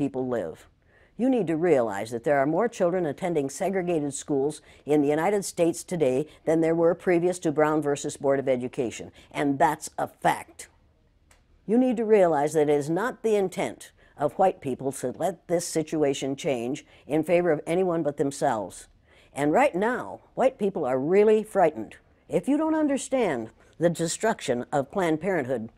people live. You need to realize that there are more children attending segregated schools in the United States today than there were previous to Brown versus Board of Education, and that's a fact. You need to realize that it is not the intent of white people to let this situation change in favor of anyone but themselves. And right now, white people are really frightened. If you don't understand the destruction of Planned Parenthood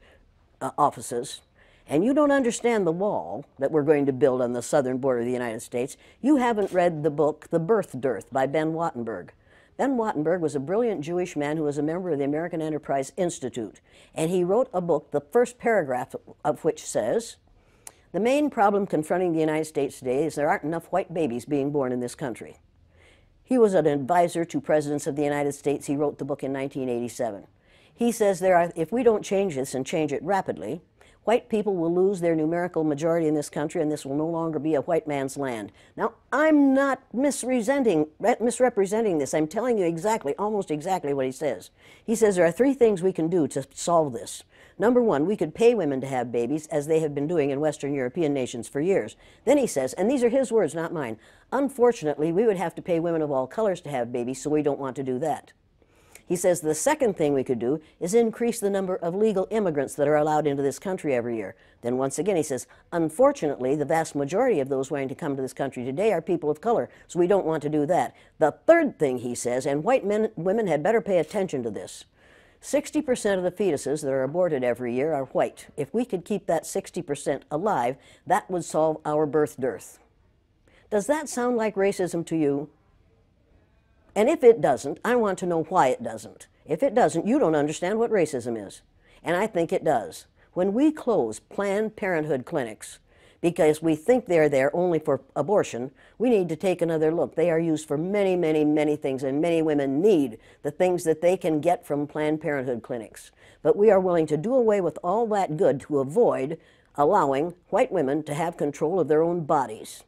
uh, offices, and you don't understand the wall that we're going to build on the southern border of the United States, you haven't read the book The Birth Dearth by Ben Wattenberg. Ben Wattenberg was a brilliant Jewish man who was a member of the American Enterprise Institute, and he wrote a book, the first paragraph of which says, the main problem confronting the United States today is there aren't enough white babies being born in this country. He was an advisor to presidents of the United States. He wrote the book in 1987. He says there are, if we don't change this and change it rapidly, white people will lose their numerical majority in this country and this will no longer be a white man's land. Now, I'm not misrepresenting, misrepresenting this. I'm telling you exactly, almost exactly what he says. He says there are three things we can do to solve this. Number one, we could pay women to have babies, as they have been doing in Western European nations for years. Then he says, and these are his words, not mine, unfortunately, we would have to pay women of all colors to have babies, so we don't want to do that. He says the second thing we could do is increase the number of legal immigrants that are allowed into this country every year. Then once again he says, unfortunately, the vast majority of those wanting to come to this country today are people of color, so we don't want to do that. The third thing he says, and white men, women had better pay attention to this, 60% of the fetuses that are aborted every year are white. If we could keep that 60% alive, that would solve our birth dearth. Does that sound like racism to you? And if it doesn't, I want to know why it doesn't. If it doesn't, you don't understand what racism is. And I think it does. When we close Planned Parenthood clinics because we think they're there only for abortion, we need to take another look. They are used for many, many, many things, and many women need the things that they can get from Planned Parenthood clinics. But we are willing to do away with all that good to avoid allowing white women to have control of their own bodies.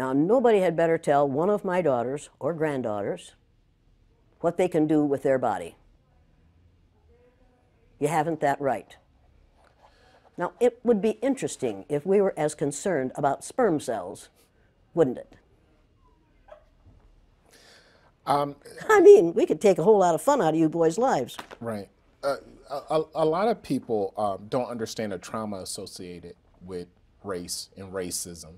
Now, nobody had better tell one of my daughters or granddaughters what they can do with their body. You haven't that right. Now, it would be interesting if we were as concerned about sperm cells, wouldn't it? Um, I mean, we could take a whole lot of fun out of you boys' lives. Right. Uh, a, a, lot of people um, don't understand the trauma associated with race and racism.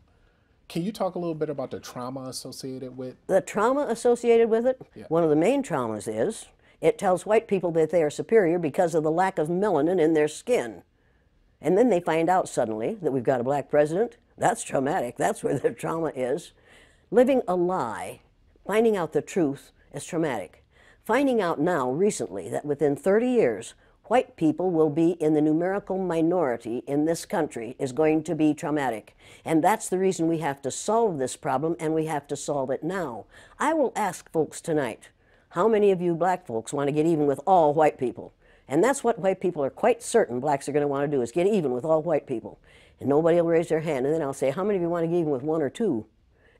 Can you talk a little bit about the trauma associated with? The trauma associated with it? Yeah. One of the main traumas is it tells white people that they are superior because of the lack of melanin in their skin. And then they find out suddenly that we've got a black president. That's traumatic. That's where the trauma is. Living a lie, finding out the truth is traumatic. Finding out now, recently, that within 30 years, white people will be in the numerical minority in this country is going to be traumatic. And that's the reason we have to solve this problem and we have to solve it now. I will ask folks tonight, how many of you black folks want to get even with all white people? And that's what white people are quite certain blacks are going to want to do is get even with all white people. And nobody will raise their hand. And then I'll say, how many of you want to get even with one or two?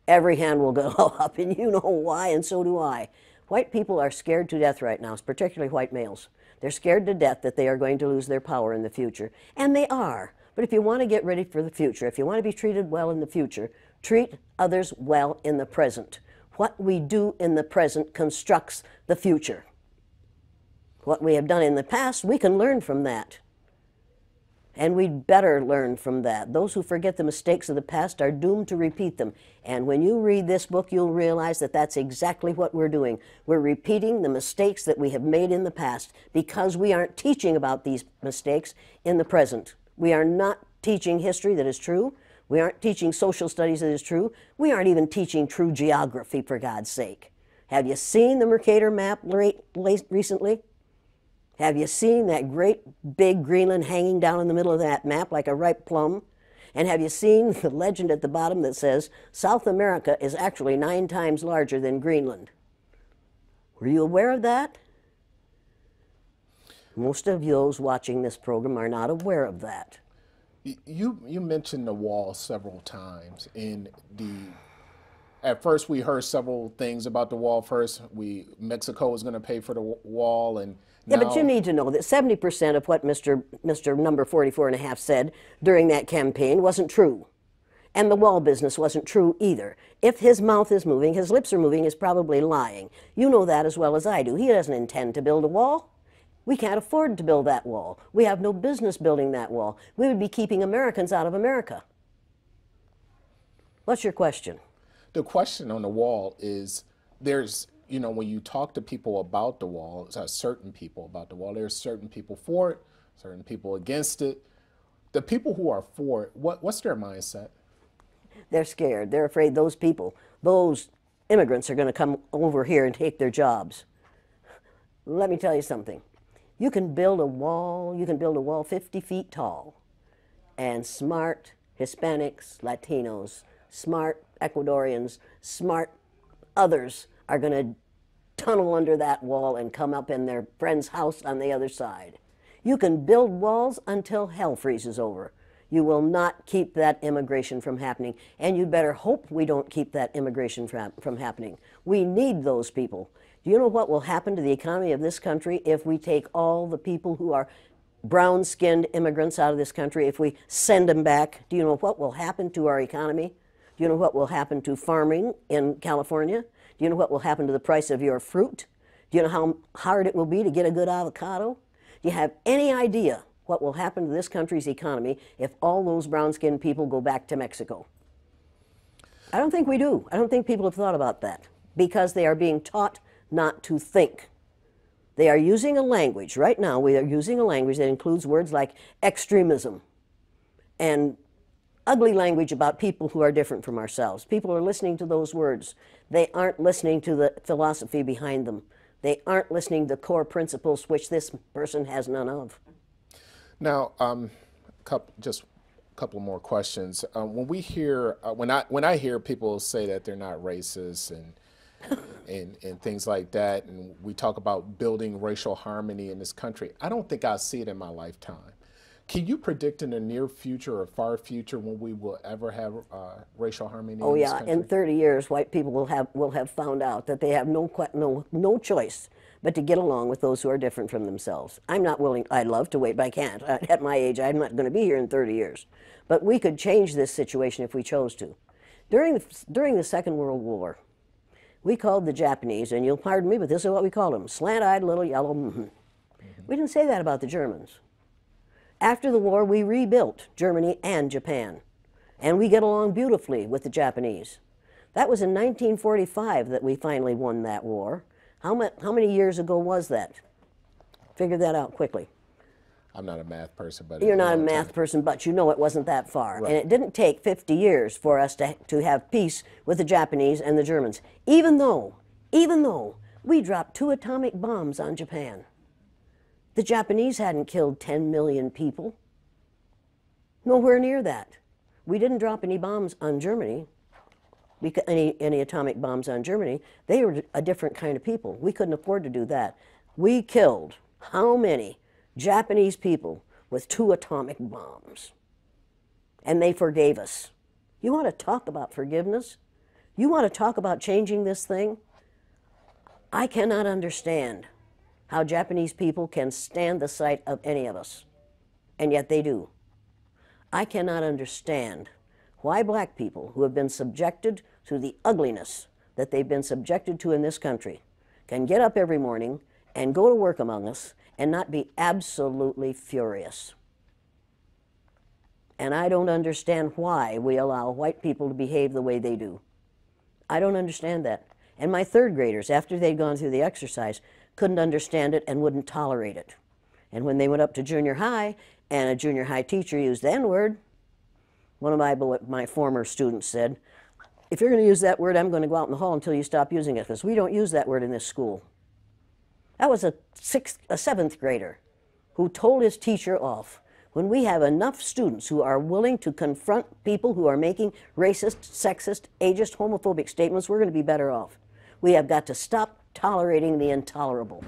Every hand will go up, and you know why, and so do I. White people are scared to death right now, particularly white males. They're scared to death that they are going to lose their power in the future. And they are. But if you want to get ready for the future, if you want to be treated well in the future, treat others well in the present. What we do in the present constructs the future. What we have done in the past, we can learn from that. And we'd better learn from that. Those who forget the mistakes of the past are doomed to repeat them. And when you read this book, you'll realize that that's exactly what we're doing. We're repeating the mistakes that we have made in the past because we aren't teaching about these mistakes in the present. We are not teaching history that is true. We aren't teaching social studies that is true. We aren't even teaching true geography, for God's sake. Have you seen the Mercator map recently? Have you seen that great big Greenland hanging down in the middle of that map like a ripe plum? And have you seen the legend at the bottom that says South America is actually nine times larger than Greenland? Were you aware of that? Most of those watching this program are not aware of that. You you mentioned the wall several times in the at first we heard several things about the wall first we Mexico was going to pay for the wall and yeah, but you need to know that 70% of what Mr. Mr. Number 44 and a half said during that campaign wasn't true. And the wall business wasn't true either. If his mouth is moving, his lips are moving, he's probably lying. You know that as well as I do. He doesn't intend to build a wall. We can't afford to build that wall. We have no business building that wall. We would be keeping Americans out of America. What's your question? The question on the wall is there's, you know, when you talk to people about the wall, uh, certain people about the wall, there's certain people for it, certain people against it. The people who are for it, what, what's their mindset? They're scared. They're afraid those people, those immigrants, are going to come over here and take their jobs. Let me tell you something. You can build a wall, you can build a wall 50 feet tall, and smart Hispanics, Latinos, smart Ecuadorians, smart others are going to tunnel under that wall and come up in their friend's house on the other side. You can build walls until hell freezes over. You will not keep that immigration from happening, and you'd better hope we don't keep that immigration from, from happening. We need those people. Do you know what will happen to the economy of this country if we take all the people who are brown skinned immigrants out of this country, if we send them back? Do you know what will happen to our economy? Do you know what will happen to farming in California? Do you know what will happen to the price of your fruit? Do you know how hard it will be to get a good avocado? Do you have any idea what will happen to this country's economy if all those brown skinned people go back to Mexico? I don't think we do. I don't think people have thought about that because they are being taught not to think. They are using a language, right now, we are using a language that includes words like extremism and ugly language about people who are different from ourselves. People are listening to those words. They aren't listening to the philosophy behind them. They aren't listening to core principles which this person has none of. Now, um, couple, just a couple more questions. Um, when we hear, uh, when I when I hear people say that they're not racist and and and things like that, and we talk about building racial harmony in this country, I don't think I see it in my lifetime. Can you predict in the near future or far future when we will ever have uh, racial harmony? Oh in yeah, in 30 years, white people will have will have found out that they have no no no choice but to get along with those who are different from themselves. I'm not willing. I'd love to wait, but I can't. At my age, I'm not going to be here in 30 years. But we could change this situation if we chose to. During the, during the Second World War, we called the Japanese, and you'll pardon me, but this is what we called them: slant-eyed little yellow. Mm -hmm. We didn't say that about the Germans. After the war, we rebuilt Germany and Japan, and we get along beautifully with the Japanese. That was in 1945 that we finally won that war. How, ma how many years ago was that? Figure that out quickly. I'm not a math person, but you're not a math time. person, but you know it wasn't that far, right. and it didn't take 50 years for us to to have peace with the Japanese and the Germans. Even though, even though we dropped two atomic bombs on Japan. The Japanese hadn't killed 10 million people. Nowhere near that. We didn't drop any bombs on Germany, any, any atomic bombs on Germany. They were a different kind of people. We couldn't afford to do that. We killed how many Japanese people with two atomic bombs? And they forgave us. You want to talk about forgiveness? You want to talk about changing this thing? I cannot understand how Japanese people can stand the sight of any of us, and yet they do. I cannot understand why black people who have been subjected to the ugliness that they've been subjected to in this country can get up every morning and go to work among us and not be absolutely furious. And I don't understand why we allow white people to behave the way they do. I don't understand that. And my third graders, after they'd gone through the exercise, couldn't understand it and wouldn't tolerate it. And when they went up to junior high and a junior high teacher used the N word, one of my, my former students said, if you're going to use that word, I'm going to go out in the hall until you stop using it because we don't use that word in this school. That was a, sixth, a seventh grader who told his teacher off. When we have enough students who are willing to confront people who are making racist, sexist, ageist, homophobic statements, we're going to be better off. We have got to stop tolerating the intolerable.